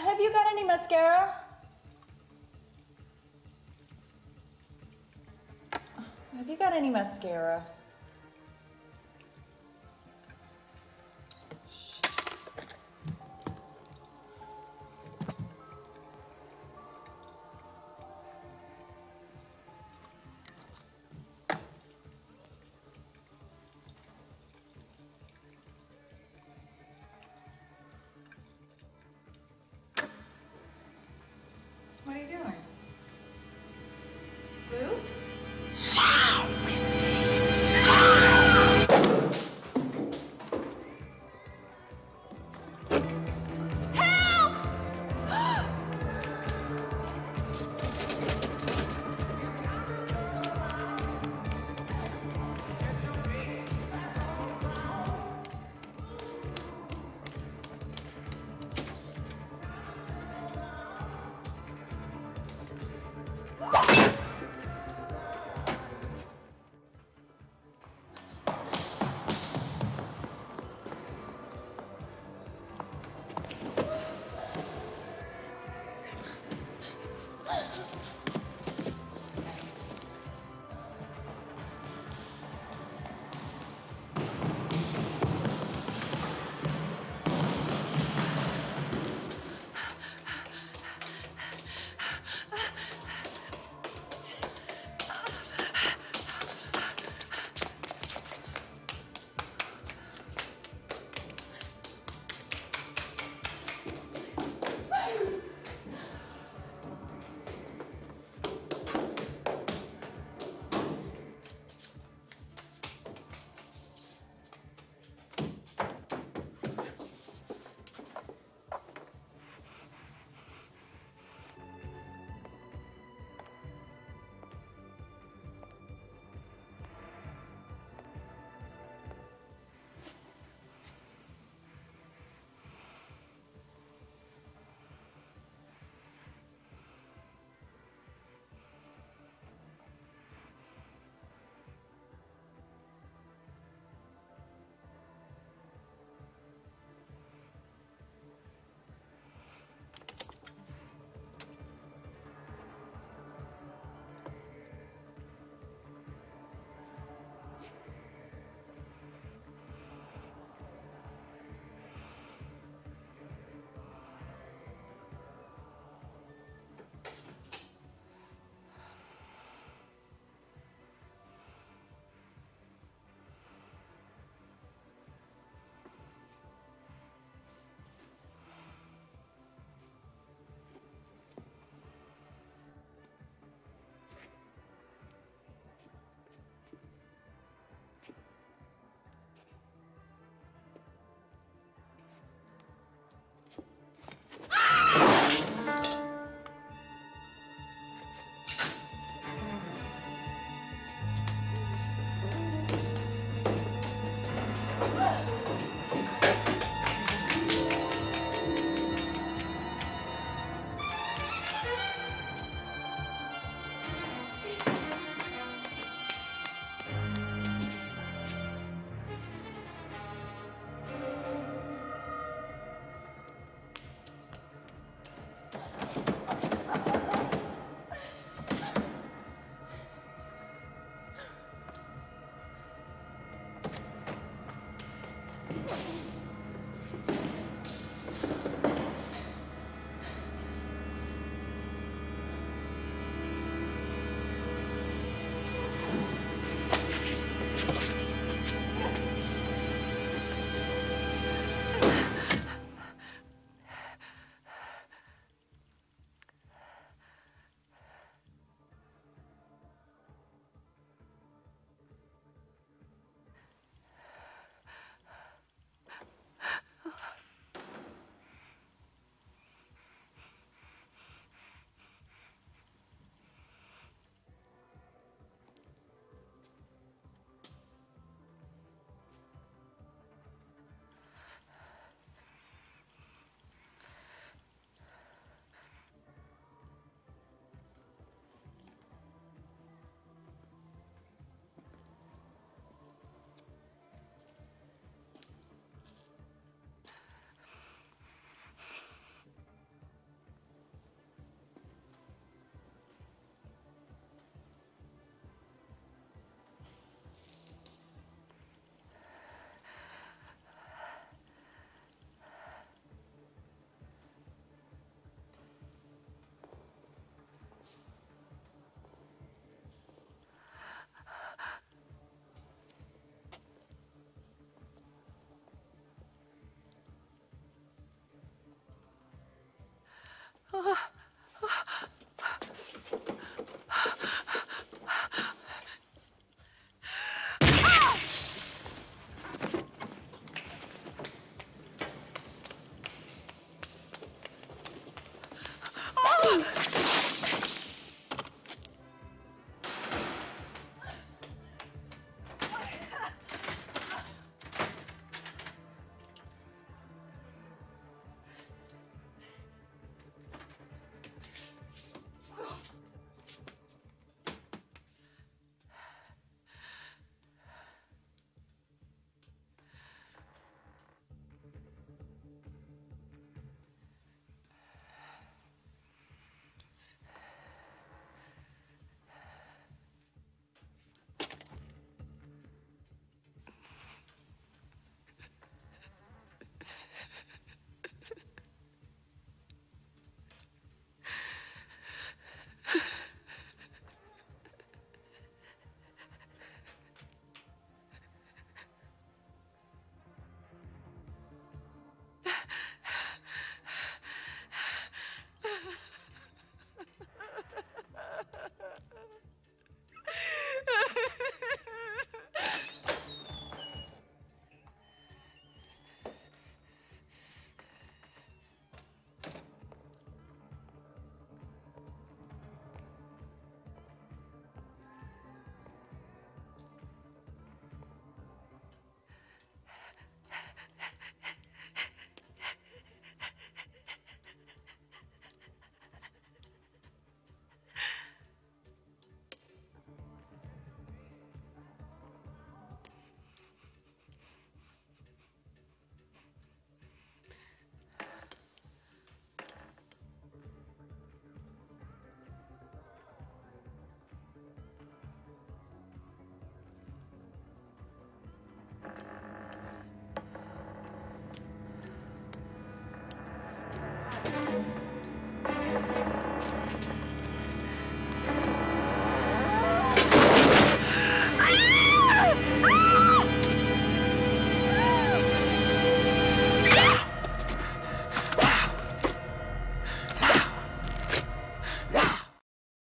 have you got any mascara? Have you got any mascara? oh,